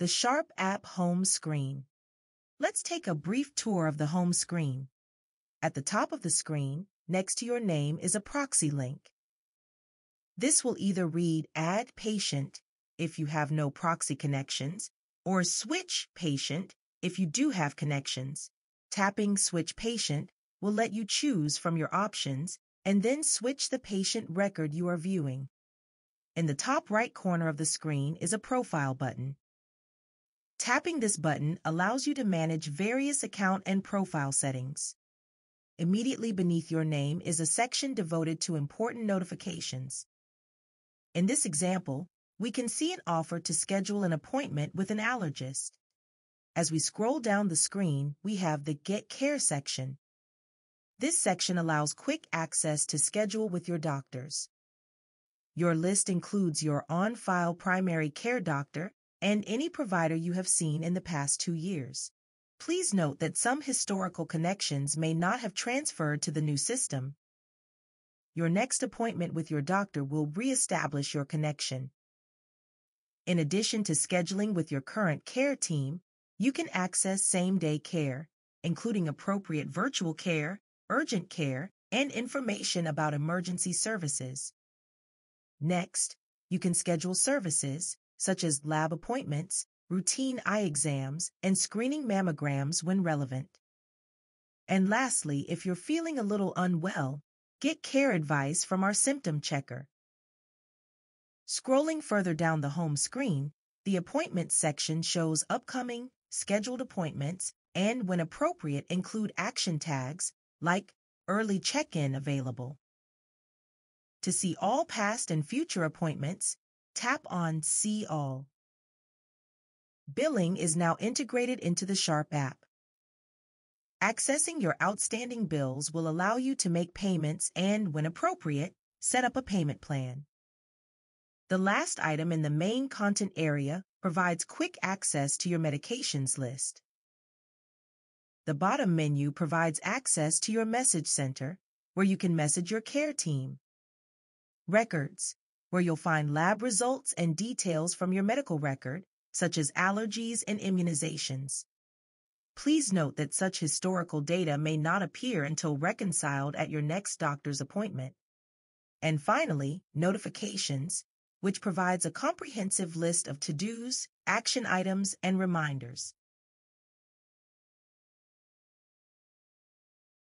The Sharp app home screen. Let's take a brief tour of the home screen. At the top of the screen, next to your name is a proxy link. This will either read Add Patient if you have no proxy connections, or Switch Patient if you do have connections. Tapping Switch Patient will let you choose from your options and then switch the patient record you are viewing. In the top right corner of the screen is a profile button. Tapping this button allows you to manage various account and profile settings. Immediately beneath your name is a section devoted to important notifications. In this example, we can see an offer to schedule an appointment with an allergist. As we scroll down the screen, we have the Get Care section. This section allows quick access to schedule with your doctors. Your list includes your on-file primary care doctor and any provider you have seen in the past two years. Please note that some historical connections may not have transferred to the new system. Your next appointment with your doctor will reestablish your connection. In addition to scheduling with your current care team, you can access same-day care, including appropriate virtual care, urgent care, and information about emergency services. Next, you can schedule services, such as lab appointments, routine eye exams, and screening mammograms when relevant. And lastly, if you're feeling a little unwell, get care advice from our symptom checker. Scrolling further down the home screen, the Appointments section shows upcoming, scheduled appointments, and when appropriate include action tags like Early Check-in available. To see all past and future appointments, tap on See All. Billing is now integrated into the Sharp app. Accessing your outstanding bills will allow you to make payments and, when appropriate, set up a payment plan. The last item in the main content area provides quick access to your medications list. The bottom menu provides access to your message center, where you can message your care team. Records, where you'll find lab results and details from your medical record, such as allergies and immunizations. Please note that such historical data may not appear until reconciled at your next doctor's appointment. And finally, notifications, which provides a comprehensive list of to-dos, action items, and reminders.